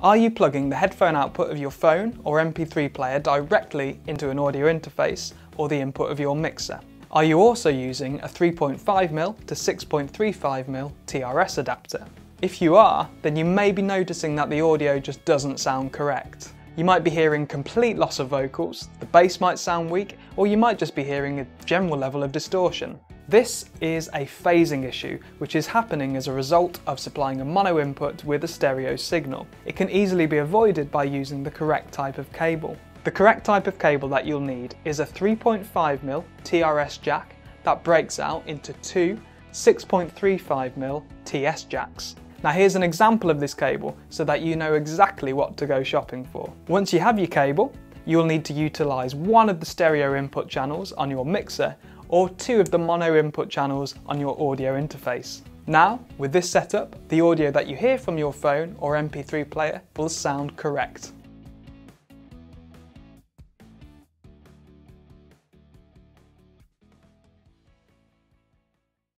Are you plugging the headphone output of your phone or MP3 player directly into an audio interface or the input of your mixer? Are you also using a 3.5mm to 6.35mm TRS adapter? If you are, then you may be noticing that the audio just doesn't sound correct. You might be hearing complete loss of vocals, the bass might sound weak, or you might just be hearing a general level of distortion. This is a phasing issue, which is happening as a result of supplying a mono input with a stereo signal. It can easily be avoided by using the correct type of cable. The correct type of cable that you'll need is a 3.5mm TRS jack that breaks out into two 6.35mm TS jacks. Now here's an example of this cable so that you know exactly what to go shopping for. Once you have your cable, you'll need to utilise one of the stereo input channels on your mixer or two of the mono input channels on your audio interface. Now, with this setup, the audio that you hear from your phone or MP3 player will sound correct.